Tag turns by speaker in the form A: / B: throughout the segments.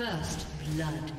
A: First blood.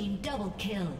A: Team double kill.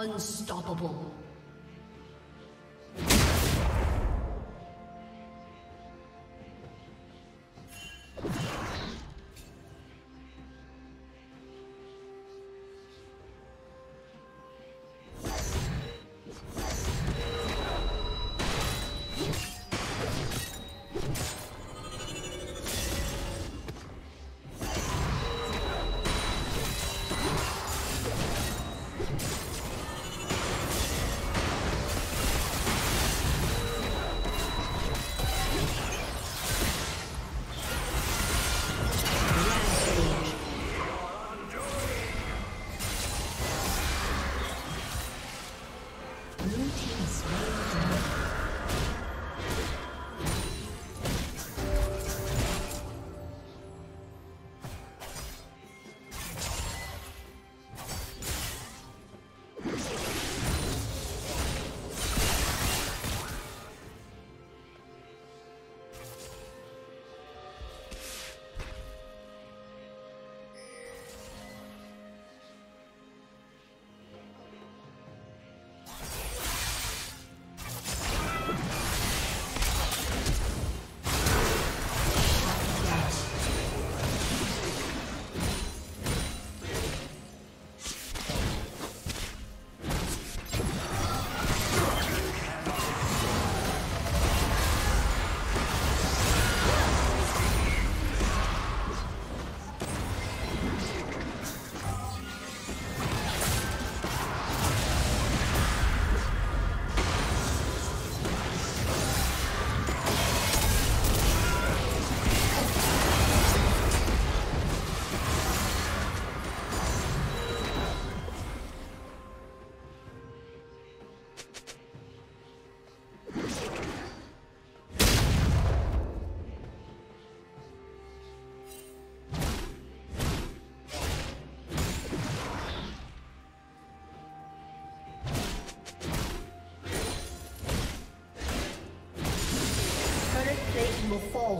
A: Unstoppable.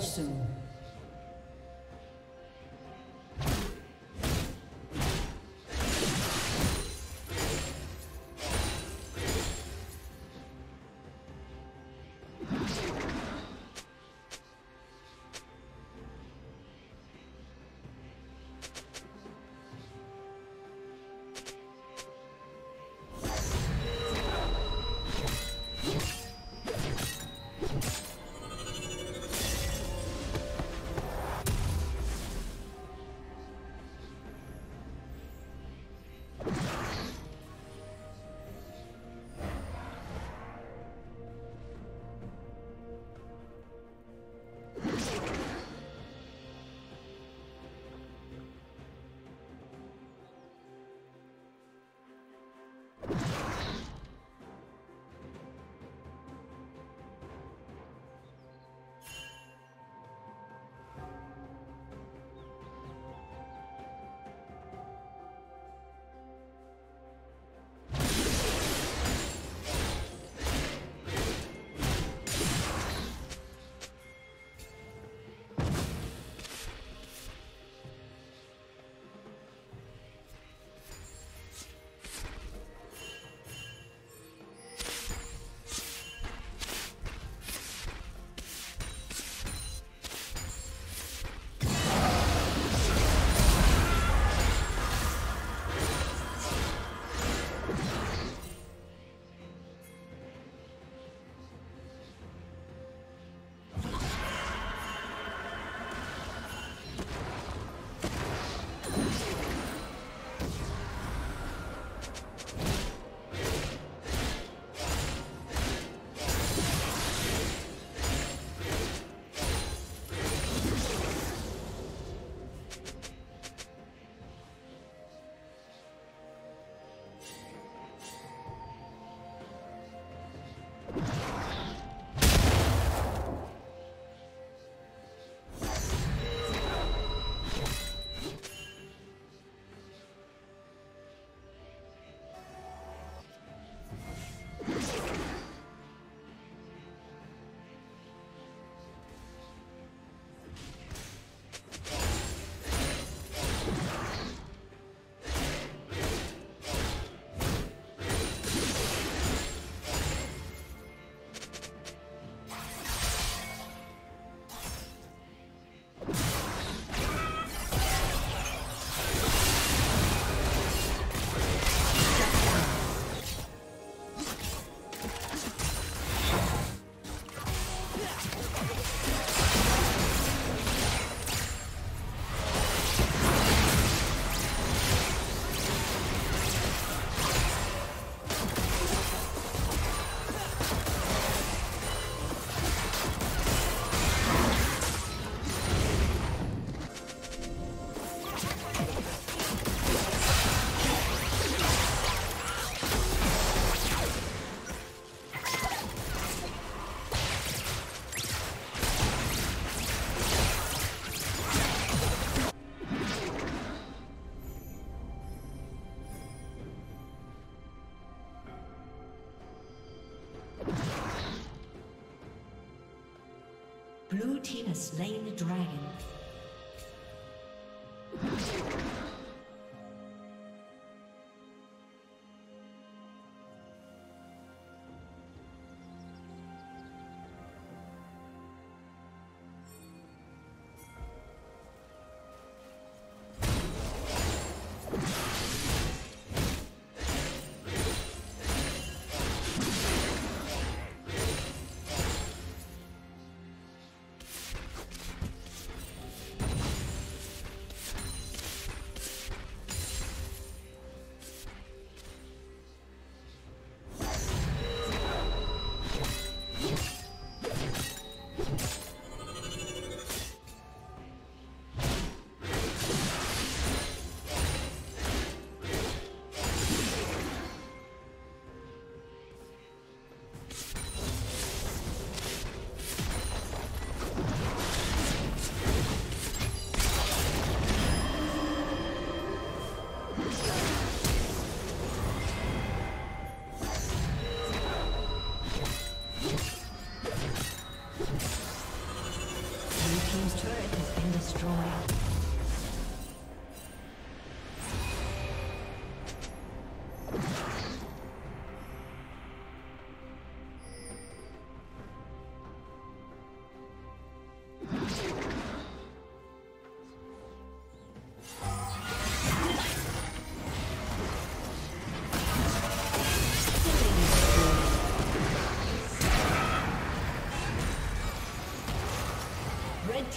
B: Soon.
A: Dragon.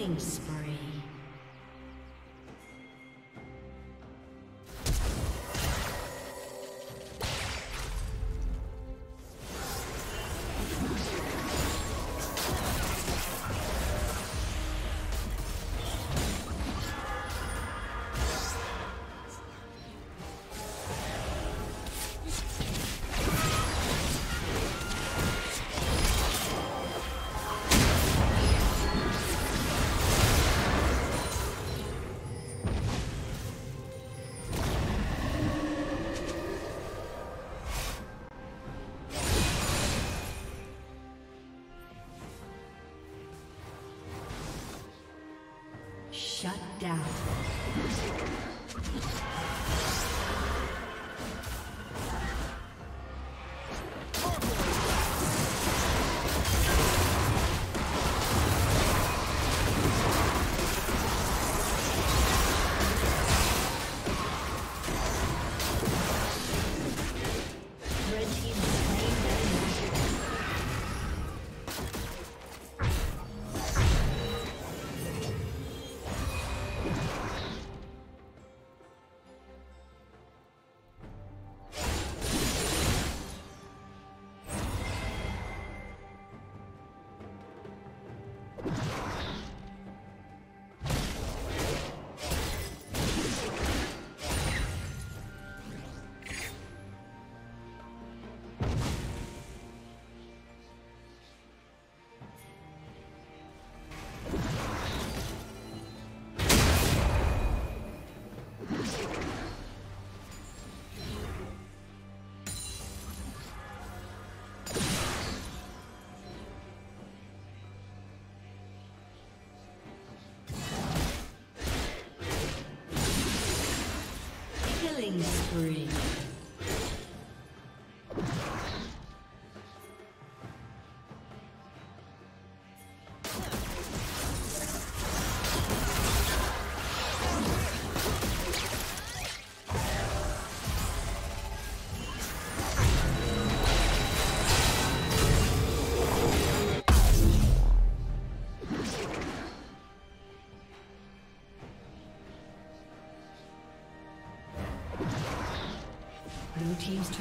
A: Killing down.